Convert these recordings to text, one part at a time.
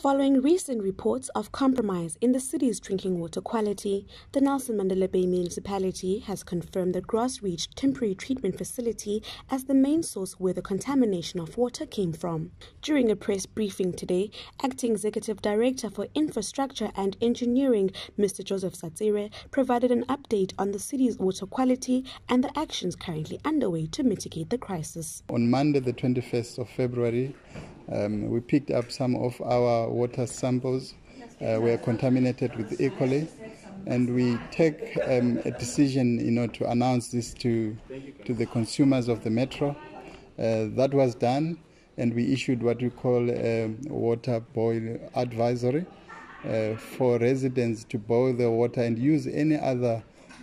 Following recent reports of compromise in the city's drinking water quality, the Nelson Mandela Bay municipality has confirmed the Grassridge temporary treatment facility as the main source where the contamination of water came from. During a press briefing today, Acting Executive Director for Infrastructure and Engineering, Mr. Joseph Tsatsire, provided an update on the city's water quality and the actions currently underway to mitigate the crisis. On Monday, the 21st of February, um, we picked up some of our water samples uh, were contaminated with E. coli, and we take um, a decision, you know, to announce this to to the consumers of the metro. Uh, that was done, and we issued what we call a water boil advisory uh, for residents to boil the water and use any other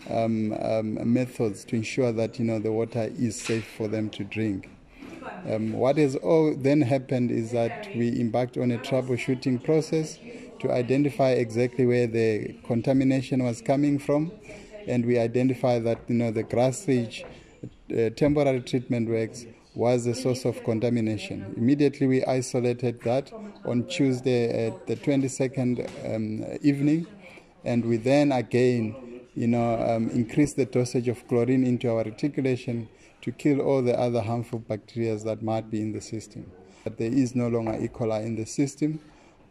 um, um, methods to ensure that you know the water is safe for them to drink. Um, what has all then happened is that we embarked on a troubleshooting process to identify exactly where the contamination was coming from, and we identified that you know the Grassridge uh, temporary treatment works was the source of contamination. Immediately we isolated that on Tuesday at the 22nd um, evening, and we then again, you know, um, increased the dosage of chlorine into our reticulation to kill all the other harmful bacteria that might be in the system. But there is no longer E. coli in the system,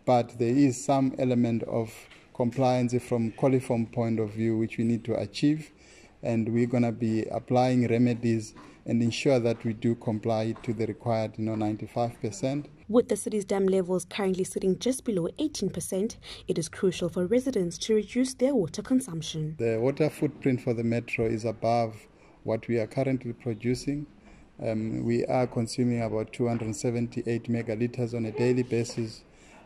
but there is some element of compliance from coliform point of view which we need to achieve, and we're going to be applying remedies and ensure that we do comply to the required, you know, 95%. With the city's dam levels currently sitting just below 18%, it is crucial for residents to reduce their water consumption. The water footprint for the metro is above what we are currently producing. Um, we are consuming about 278 megaliters on a daily basis,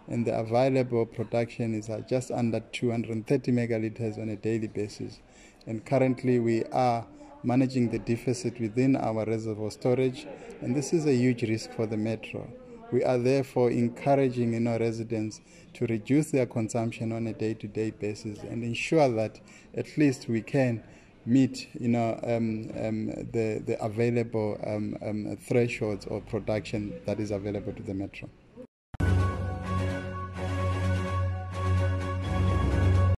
and the available production is just under 230 megaliters on a daily basis. And currently, we are managing the deficit within our reservoir storage, and this is a huge risk for the metro. We are therefore encouraging you know, residents to reduce their consumption on a day-to-day basis and ensure that at least we can meet you know um, um, the the available um, um, thresholds or production that is available to the metro.